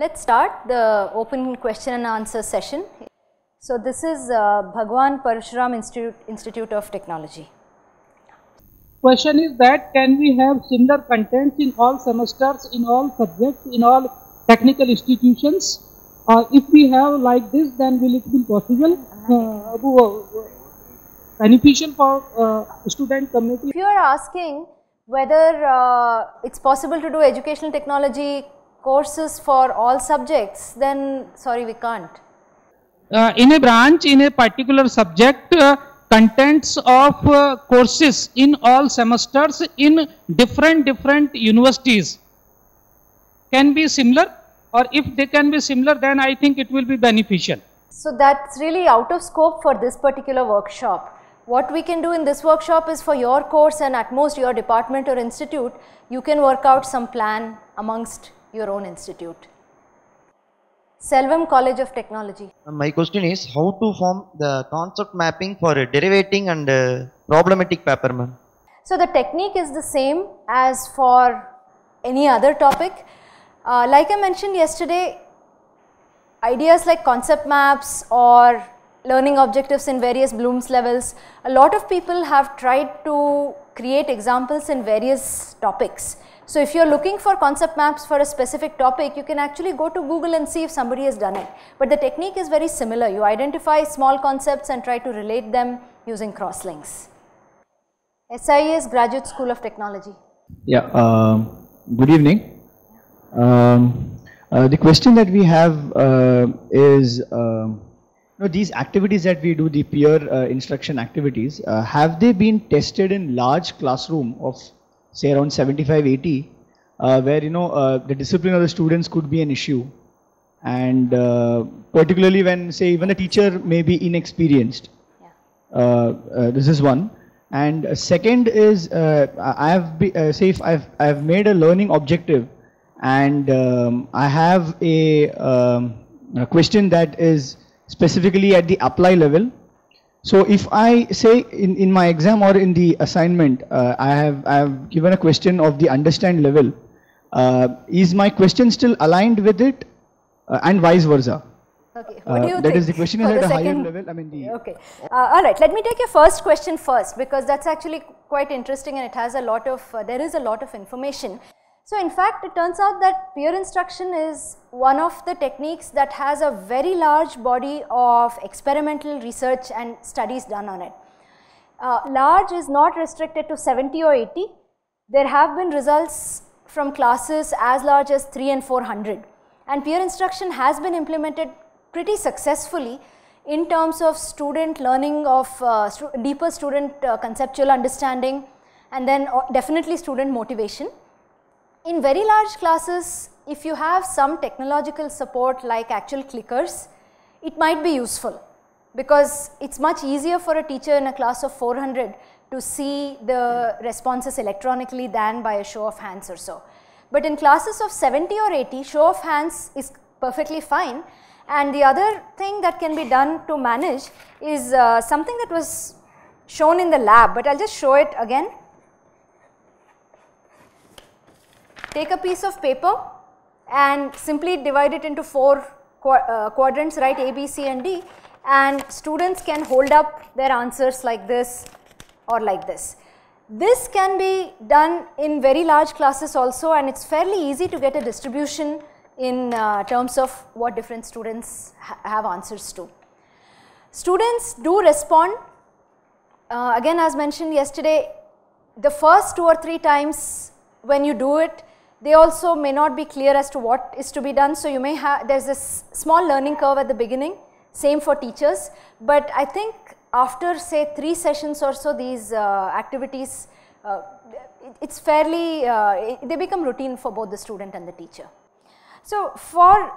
Let's start the open question and answer session. So, this is uh, Bhagwan Parshuram Institute, Institute of Technology. Question is that can we have similar contents in all semesters, in all subjects, in all technical institutions? Or if we have like this, then will it be possible, uh, uh, beneficial for uh, student community? If you are asking whether uh, it's possible to do educational technology courses for all subjects, then sorry, we can't. uh, in a branch in a particular subject uh, contents of uh, courses in all semesters in different different universities can be similar or if they can be similar then i think it will be beneficial So, that's really out of scope for this particular workshop. What we can do in this workshop is for your course and at most your department or institute, you can work out some plan amongst your own institute. Selvam College of Technology. Uh, My question is how to form the concept mapping for a derivating and uh, problematic paper, ma'am. So, the technique is the same as for any other topic. Uh, like I mentioned yesterday, ideas like concept maps or learning objectives in various Bloom's levels, a lot of people have tried to create examples in various topics. So, if you are looking for concept maps for a specific topic, you can actually go to Google and see if somebody has done it. But the technique is very similar. You identify small concepts and try to relate them using crosslinks. SIES Graduate School of Technology. Yeah, um, good evening. Um, uh, the question that we have uh, is, um, you know, these activities that we do, the peer uh, instruction activities, uh, have they been tested in large classroom of say around 75, 80, uh, where you know uh, the discipline of the students could be an issue, and uh, particularly when say even a teacher may be inexperienced. Yeah. Uh, uh, this is one. And uh, second is, uh, I have, be, uh, say if I've, I've made a learning objective and um, I have a, um, a question that is specifically at the apply level. So if I say in, in my exam or in the assignment, uh, I have, I have given a question of the understand level, uh, is my question still aligned with it uh, and vice versa? Okay, what Uh, do you that think? is the question is at a higher level. I mean the Okay, uh, all right. Let me take your first question first because that's actually quite interesting and it has a lot of uh, there is a lot of information. So in fact, it turns out that peer instruction is one of the techniques that has a very large body of experimental research and studies done on it. Uh, large is not restricted to 70 or 80. There have been results from classes as large as 3 and 400 and peer instruction has been implemented pretty successfully in terms of student learning of uh, stu deeper student uh, conceptual understanding and then uh, definitely student motivation. In very large classes, if you have some technological support like actual clickers, it might be useful because it's much easier for a teacher in a class of 400 to see the responses electronically than by a show of hands or so. But in classes of 70 or 80, show of hands is perfectly fine. And the other thing that can be done to manage is uh, something that was shown in the lab, but I'll just show it again. Take a piece of paper and simply divide it into four qua uh, quadrants, right, A, B, C and D and students can hold up their answers like this or like this. This can be done in very large classes also and it's fairly easy to get a distribution in uh, terms of what different students ha have answers to. Students do respond uh, again as mentioned yesterday the first two or three times when you do it they also may not be clear as to what is to be done. So, you may have there is this small learning curve at the beginning same for teachers, but I think after say 3 sessions or so these uh, activities uh, it, it's fairly uh, it, they become routine for both the student and the teacher. So, for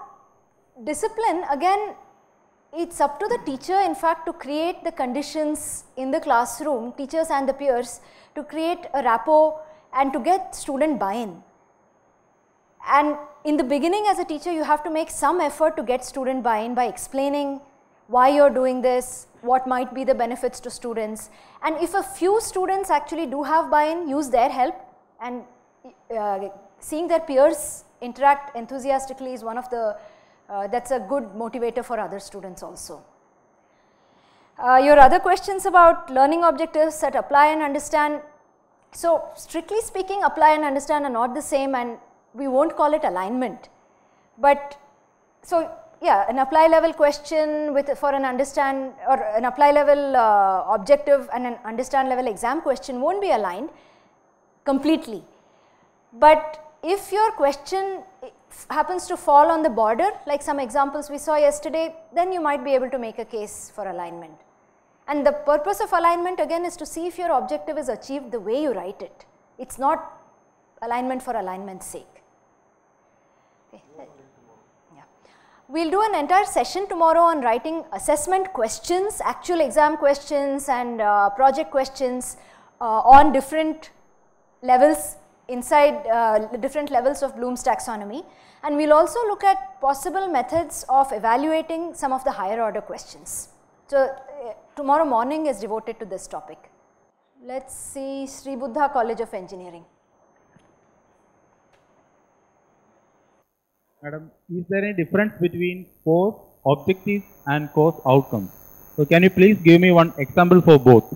discipline again it's up to the teacher in fact to create the conditions in the classroom teachers and the peers to create a rapport and to get student buy-in. And in the beginning as a teacher you have to make some effort to get student buy-in by explaining why you are doing this, what might be the benefits to students and if a few students actually do have buy-in use their help and uh, seeing their peers interact enthusiastically is one of the, uh, that's a good motivator for other students also. Uh, your other questions about learning objectives that apply and understand. So, strictly speaking apply and understand are not the same and we not call it alignment. But so yeah an apply level question with for an understand or an apply level uh, objective and an understand level exam question not be aligned completely. But if your question happens to fall on the border like some examples we saw yesterday then you might be able to make a case for alignment. And the purpose of alignment again is to see if your objective is achieved the way you write it. It is not alignment for alignment's sake. Yeah. We will do an entire session tomorrow on writing assessment questions, actual exam questions and uh, project questions uh, on different levels inside uh, different levels of Bloom's taxonomy and we will also look at possible methods of evaluating some of the higher order questions. So, uh, tomorrow morning is devoted to this topic. Let us see Sri Buddha College of Engineering. Madam, is there any difference between course objectives and course outcomes? So, can you please give me one example for both?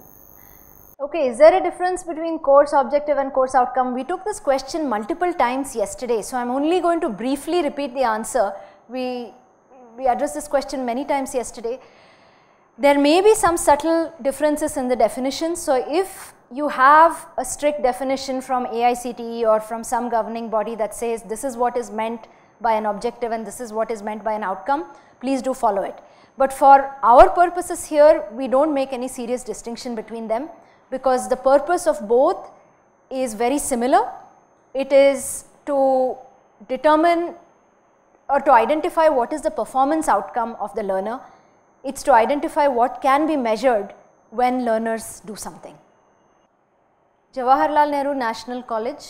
Okay, is there a difference between course objective and course outcome? We took this question multiple times yesterday, so I am only going to briefly repeat the answer. We, we addressed this question many times yesterday. There may be some subtle differences in the definition. So, if you have a strict definition from AICTE or from some governing body that says this is what is meant by an objective and this is what is meant by an outcome, please do follow it. But for our purposes here, we do not make any serious distinction between them because the purpose of both is very similar. It is to determine or to identify what is the performance outcome of the learner. It is to identify what can be measured when learners do something. Jawaharlal Nehru National College,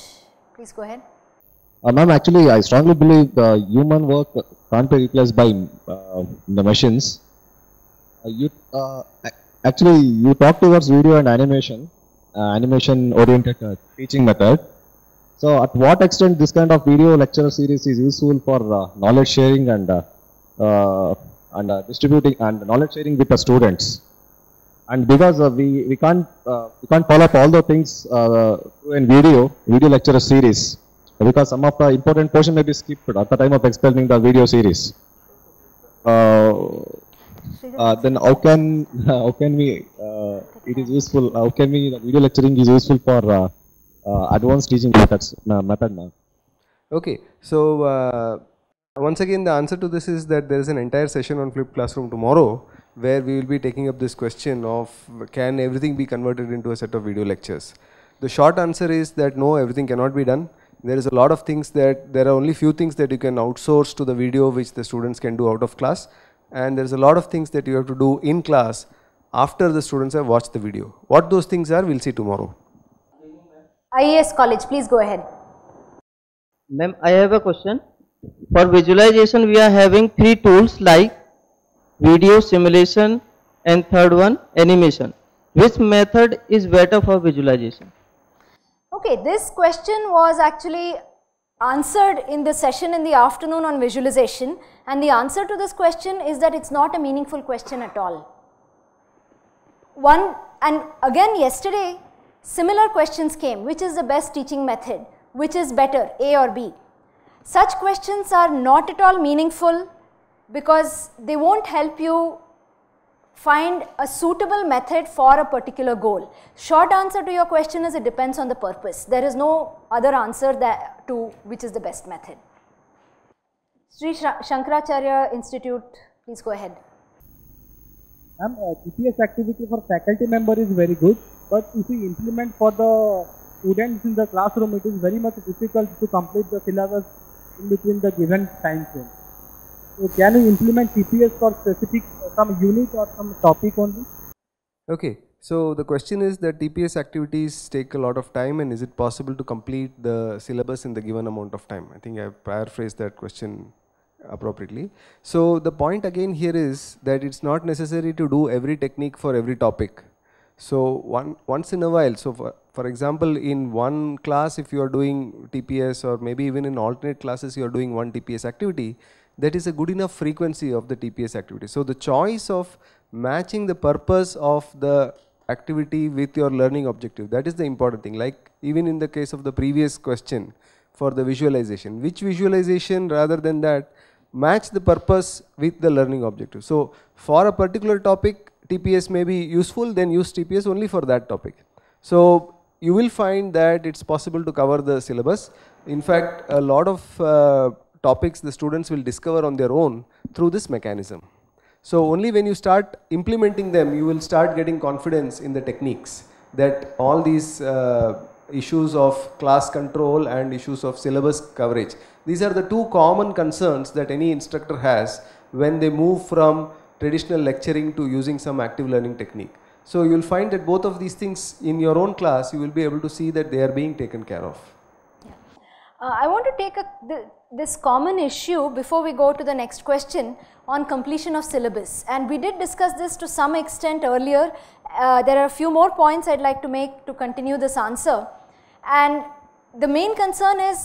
please go ahead. Uh, Ma'am, actually, I strongly believe uh, human work can't be replaced by uh, the machines. Uh, you, uh, Actually, you talk towards video and animation, uh, animation oriented uh, teaching method. So, at what extent this kind of video lecture series is useful for uh, knowledge sharing and uh, uh, and uh, distributing and knowledge sharing with the students? And because we we can't we can't follow up all the things in video video lecture series because some of the important portion may be skipped at the time of explaining the video series. Uh, uh, then how can how can we uh, it is useful how can we the video lecturing is useful for uh, uh, advanced teaching methods method now okay so uh, once again the answer to this is that there is an entire session on flipped classroom tomorrow where we will be taking up this question of can everything be converted into a set of video lectures? The short answer is that no everything cannot be done there is a lot of things that there are only few things that you can outsource to the video which the students can do out of class and there is a lot of things that you have to do in class after the students have watched the video. What those things are, we will see tomorrow. IES College, please go ahead. Ma'am, I have a question. For visualization, we are having three tools like video simulation and third one animation. Which method is better for visualization? Okay, this question was actually answered in the session in the afternoon on visualization and the answer to this question is that it is not a meaningful question at all. One and again yesterday similar questions came which is the best teaching method, which is better A or B. Such questions are not at all meaningful because they not help you find a suitable method for a particular goal. Short answer to your question is it depends on the purpose. There is no other answer that to which is the best method. Sri Shankaracharya Institute, please go ahead. Ma'am, uh, TPS activity for faculty member is very good, but if we implement for the students in the classroom, it is very much difficult to complete the syllabus in between the given time frame. So can we implement TPS for specific some unit or some topic only? Okay, so the question is that TPS activities take a lot of time and is it possible to complete the syllabus in the given amount of time? I think I paraphrased that question appropriately. So the point again here is that it's not necessary to do every technique for every topic. So one once in a while, so for, for example, in one class, if you are doing TPS or maybe even in alternate classes, you are doing one TPS activity, that is a good enough frequency of the TPS activity. So the choice of matching the purpose of the activity with your learning objective, that is the important thing. Like even in the case of the previous question for the visualization, which visualization rather than that match the purpose with the learning objective. So for a particular topic, TPS may be useful, then use TPS only for that topic. So you will find that it's possible to cover the syllabus. In fact, a lot of uh, topics the students will discover on their own through this mechanism. So only when you start implementing them, you will start getting confidence in the techniques that all these uh, issues of class control and issues of syllabus coverage. These are the two common concerns that any instructor has when they move from traditional lecturing to using some active learning technique. So you will find that both of these things in your own class, you will be able to see that they are being taken care of. Uh, I want to take a, th this common issue before we go to the next question on completion of syllabus and we did discuss this to some extent earlier. Uh, there are a few more points I would like to make to continue this answer and the main concern is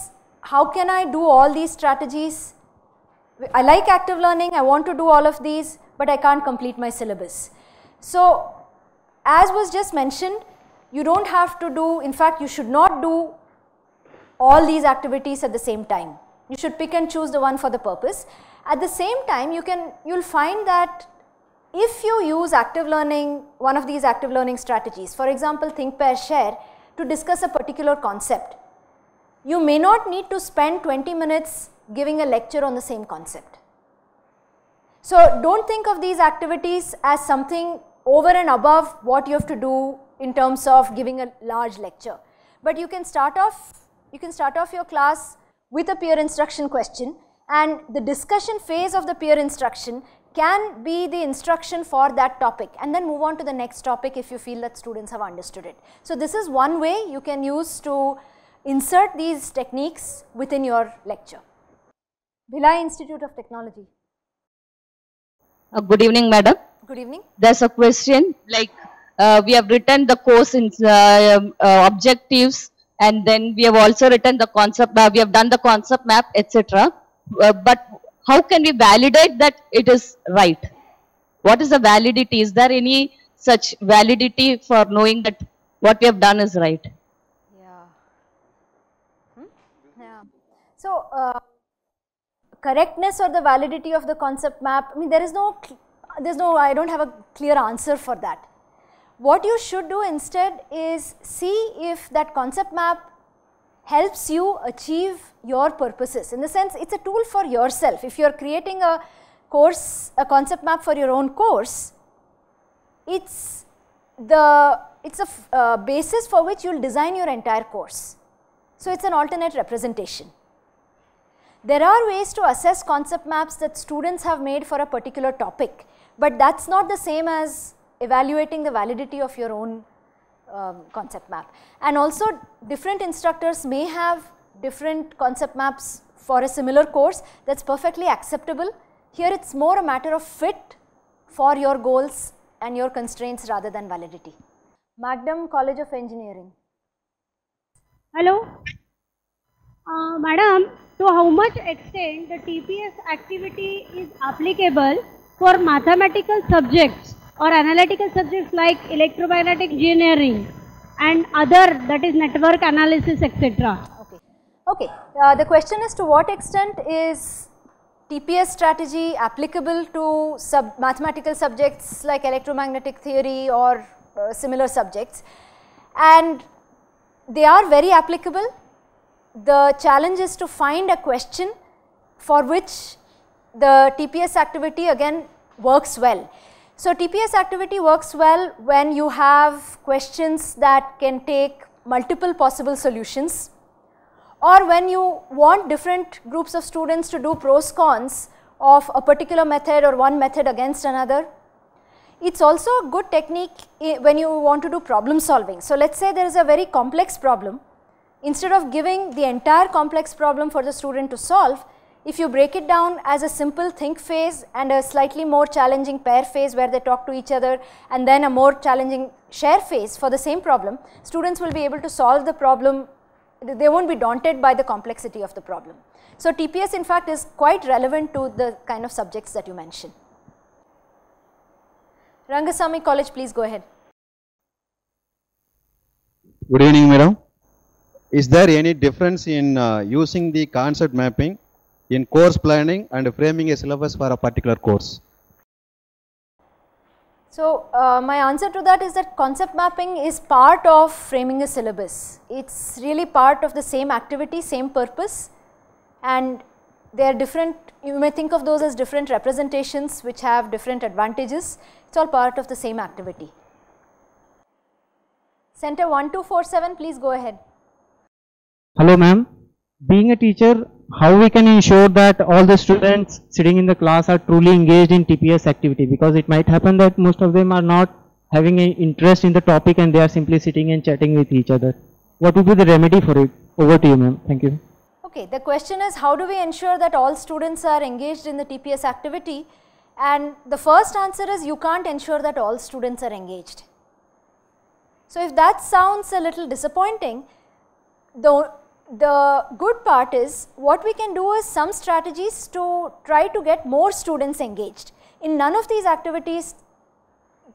how can I do all these strategies? I like active learning, I want to do all of these but I can't complete my syllabus. So as was just mentioned, you don't have to do, in fact you should not do all these activities at the same time. You should pick and choose the one for the purpose. At the same time, you can, you'll find that if you use active learning, one of these active learning strategies, for example, think, pair, share, to discuss a particular concept, you may not need to spend 20 minutes giving a lecture on the same concept. So don't think of these activities as something over and above what you have to do in terms of giving a large lecture. But you can start off, you can start off your class with a peer instruction question and the discussion phase of the peer instruction can be the instruction for that topic and then move on to the next topic if you feel that students have understood it. So this is one way you can use to insert these techniques within your lecture. Bhilai Institute of Technology. Uh, good evening, madam. Good evening. There's a question like uh, we have written the course in uh, um, uh, objectives and then we have also written the concept, uh, we have done the concept map, etc. Uh, but how can we validate that it is right? What is the validity? Is there any such validity for knowing that what we have done is right? Yeah. Hmm? Yeah. So, uh, correctness or the validity of the concept map, I mean there is no, there is no, I do not have a clear answer for that. What you should do instead is see if that concept map helps you achieve your purposes. In the sense, it is a tool for yourself. If you are creating a course, a concept map for your own course, it's the, it's a uh, basis for which you will design your entire course. So, it's an alternate representation. There are ways to assess concept maps that students have made for a particular topic, but that's not the same as evaluating the validity of your own um, concept map. And also different instructors may have different concept maps for a similar course that's perfectly acceptable. Here it's more a matter of fit for your goals and your constraints rather than validity. Magdam College of Engineering. Hello. Uh, madam, to how much extent the TPS activity is applicable for mathematical subjects or analytical subjects like electromagnetic engineering and other that is network analysis etc. Okay, okay. Uh, the question is to what extent is TPS strategy applicable to sub mathematical subjects like electromagnetic theory or uh, similar subjects and they are very applicable. The challenge is to find a question for which the TPS activity again works well. So, TPS activity works well when you have questions that can take multiple possible solutions or when you want different groups of students to do pros cons of a particular method or one method against another. It is also a good technique when you want to do problem solving. So, let us say there is a very complex problem, instead of giving the entire complex problem for the student to solve, If you break it down as a simple think phase and a slightly more challenging pair phase where they talk to each other and then a more challenging share phase for the same problem, students will be able to solve the problem, they won't be daunted by the complexity of the problem. So TPS in fact is quite relevant to the kind of subjects that you mentioned. Rangasamy College, please go ahead. Good evening, madam. Is there any difference in uh, using the concept mapping in course planning and framing a syllabus for a particular course? So, uh, my answer to that is that concept mapping is part of framing a syllabus. It's really part of the same activity, same purpose and they are different, you may think of those as different representations which have different advantages. It's all part of the same activity. Center 1247, please go ahead. Hello ma'am, being a teacher, how we can ensure that all the students sitting in the class are truly engaged in TPS activity because it might happen that most of them are not having an interest in the topic and they are simply sitting and chatting with each other. What would be the remedy for it? Over to you ma'am, thank you. Okay, the question is how do we ensure that all students are engaged in the TPS activity and the first answer is you can't ensure that all students are engaged. So, if that sounds a little disappointing, the, the good part is what we can do is some strategies to try to get more students engaged. In none of these activities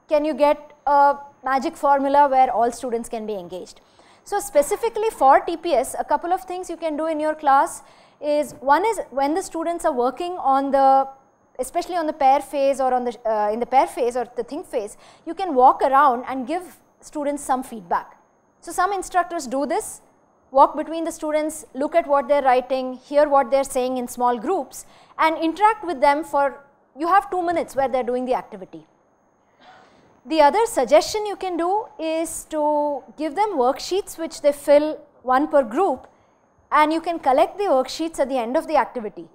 can you get a magic formula where all students can be engaged. So, specifically for TPS a couple of things you can do in your class is one is when the students are working on the especially on the pair phase or on the uh, in the pair phase or the think phase you can walk around and give students some feedback. So, some instructors do this walk between the students, look at what they are writing, hear what they are saying in small groups and interact with them for you have 2 minutes where they are doing the activity. The other suggestion you can do is to give them worksheets which they fill one per group and you can collect the worksheets at the end of the activity.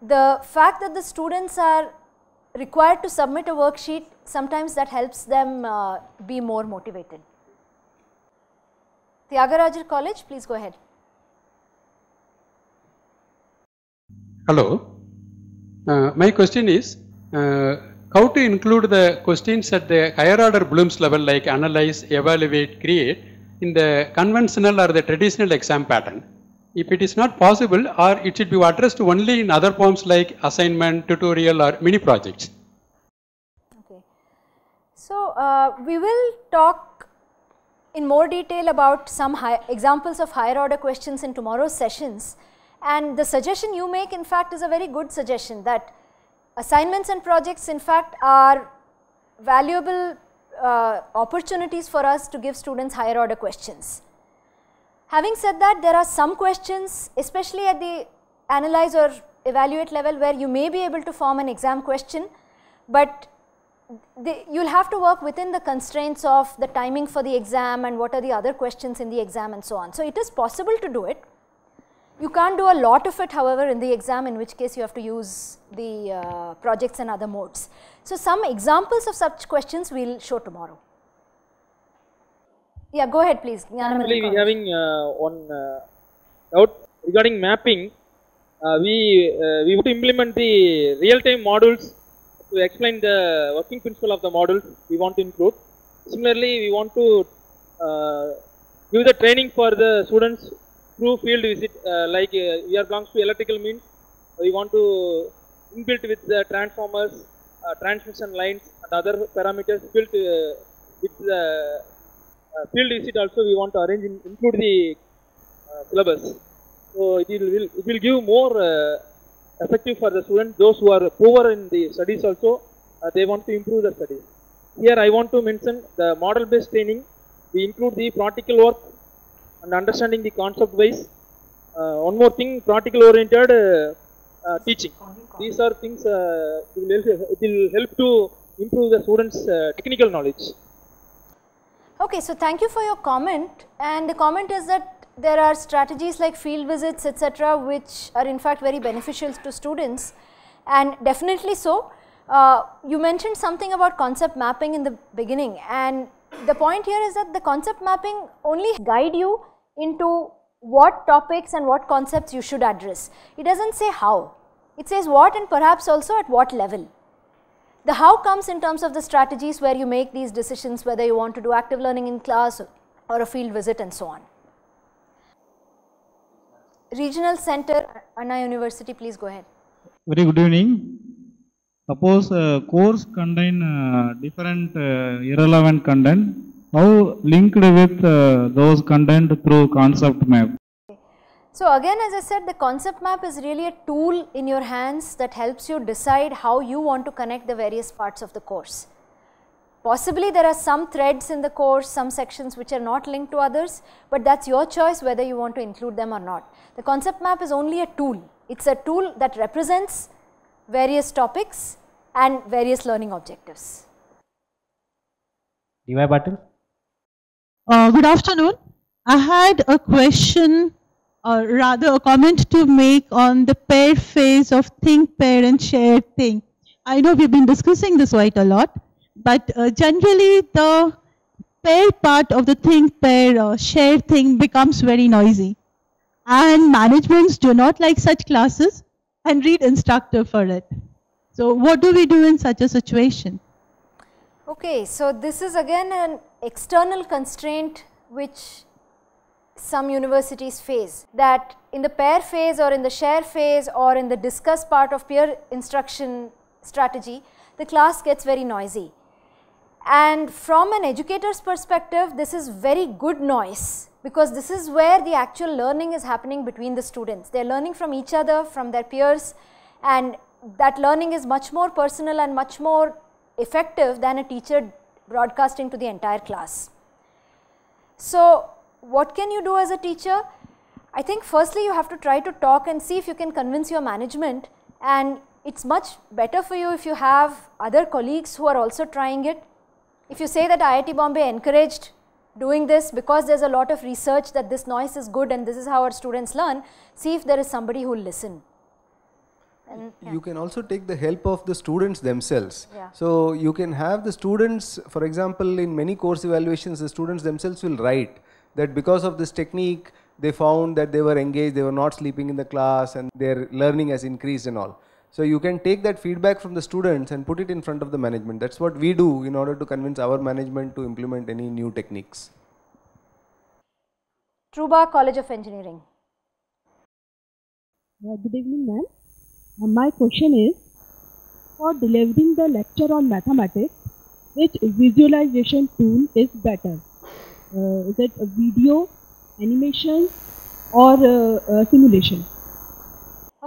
The fact that the students are required to submit a worksheet sometimes that helps them uh, be more motivated. Thiagarajar College, please go ahead. Hello. Uh, my question is uh, how to include the questions at the higher order Bloom's level like analyze, evaluate, create in the conventional or the traditional exam pattern. If it is not possible or it should be addressed only in other forms like assignment, tutorial or mini projects. Okay. So, uh, we will talk in more detail about some examples of higher order questions in tomorrow's sessions and the suggestion you make in fact is a very good suggestion that assignments and projects in fact are valuable uh, opportunities for us to give students higher order questions. Having said that there are some questions especially at the analyze or evaluate level where you may be able to form an exam question, but you will have to work within the constraints of the timing for the exam and what are the other questions in the exam and so on. So, it is possible to do it. You can't do a lot of it however in the exam in which case you have to use the uh, projects and other modes. So, some examples of such questions we will show tomorrow. Yeah, go ahead please. Normally we having uh, one uh, doubt regarding mapping. Uh, we uh, we want to implement the real-time modules to explain the working principle of the modules we want to include. Similarly, we want to uh, give the training for the students through field visit uh, like uh, we are belongs to electrical means we want to inbuilt with the transformers, uh, transmission lines and other parameters built uh, with the uh, field visit also we want to arrange in, include the syllabus. So it will, it will give more effective for the students those who are poor in the studies also uh, they want to improve the studies. Here I want to mention the model based training we include the practical work and understanding the concept wise. Uh, one more thing practical oriented uh, uh, teaching. These are things uh, it, will help, it will help to improve the students uh, technical knowledge. Okay, so thank you for your comment and the comment is that there are strategies like field visits etc., which are in fact very beneficial to students and definitely so. Uh, you mentioned something about concept mapping in the beginning and the point here is that the concept mapping only guide you into what topics and what concepts you should address. It doesn't say how. It says what and perhaps also at what level. The how comes in terms of the strategies where you make these decisions whether you want to do active learning in class or a field visit and so on. Regional Center, Anna University, please go ahead. Very good evening. Suppose uh, course contain uh, different uh, irrelevant content, how linked with uh, those content through concept map? So again as I said the concept map is really a tool in your hands that helps you decide how you want to connect the various parts of the course. Possibly there are some threads in the course, some sections which are not linked to others, but that is your choice whether you want to include them or not. The concept map is only a tool. It is a tool that represents various topics and various learning objectives. DY Patil? Uh, good afternoon. I had a question or rather a comment to make on the pair phase of think, pair and share thing. I know we've been discussing this quite a lot, but uh, generally the pair part of the think, pair, uh, share thing becomes very noisy. And managements do not like such classes and read instructor for it. So what do we do in such a situation? Okay, so this is again an external constraint which some universities face that in the pair phase or in the share phase or in the discuss part of peer instruction strategy, the class gets very noisy. And from an educator's perspective, this is very good noise because this is where the actual learning is happening between the students. They are learning from each other, from their peers and that learning is much more personal and much more effective than a teacher broadcasting to the entire class. So, what can you do as a teacher? I think firstly you have to try to talk and see if you can convince your management and it is much better for you if you have other colleagues who are also trying it. If you say that IIT Bombay encouraged doing this because there is a lot of research that this noise is good and this is how our students learn, see if there is somebody who will listen. And, yeah. You can also take the help of the students themselves. Yeah. So you can have the students, for example, in many course evaluations, the students themselves will write that because of this technique, they found that they were engaged, they were not sleeping in the class and their learning has increased and all. So you can take that feedback from the students and put it in front of the management. That's what we do in order to convince our management to implement any new techniques. Truba College of Engineering. Uh, good evening ma'am. Uh, my question is, for delivering the lecture on mathematics, which visualization tool is better? Uh, is it a video, animation or uh, simulation?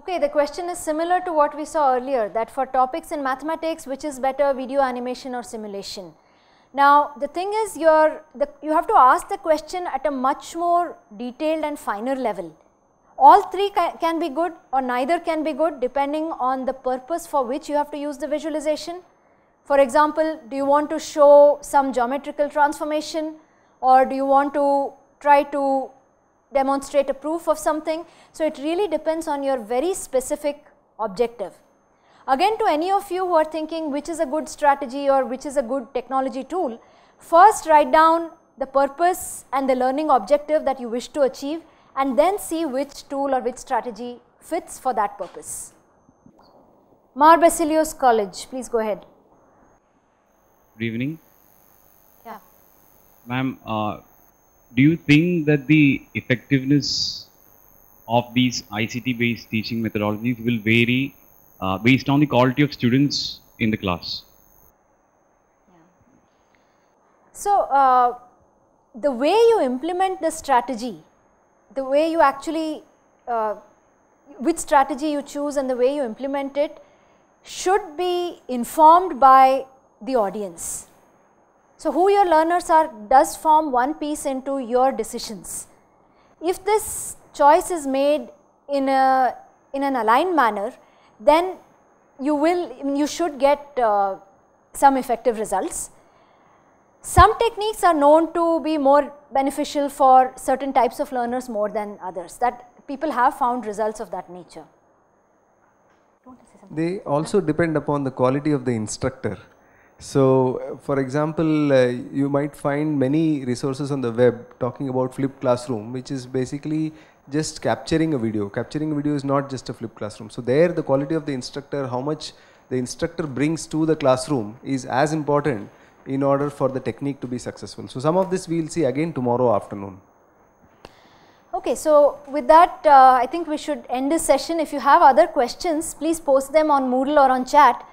Okay, the question is similar to what we saw earlier that for topics in mathematics which is better video animation or simulation. Now the thing is you have to ask the question at a much more detailed and finer level. All three ca can be good or neither can be good depending on the purpose for which you have to use the visualization. For example, do you want to show some geometrical transformation or do you want to try to demonstrate a proof of something. So, it really depends on your very specific objective. Again to any of you who are thinking which is a good strategy or which is a good technology tool, first write down the purpose and the learning objective that you wish to achieve and then see which tool or which strategy fits for that purpose. Mar Baselios College, please go ahead. Good evening. Yeah. Ma'am, uh, do you think that the effectiveness of these ICT based teaching methodologies will vary uh, based on the quality of students in the class? So, uh, the way you implement the strategy, the way you actually, uh, which strategy you choose and the way you implement it should be informed by the audience. So, who your learners are does form one piece into your decisions. If this choice is made in a in an aligned manner, then you will you should get uh, some effective results. Some techniques are known to be more beneficial for certain types of learners more than others that people have found results of that nature. They also depend upon the quality of the instructor. So, for example, uh, you might find many resources on the web talking about flipped classroom, which is basically just capturing a video. Capturing a video is not just a flipped classroom. So, there the quality of the instructor, how much the instructor brings to the classroom is as important in order for the technique to be successful. So, some of this we will see again tomorrow afternoon. Okay, so with that, uh, I think we should end this session. If you have other questions, please post them on Moodle or on chat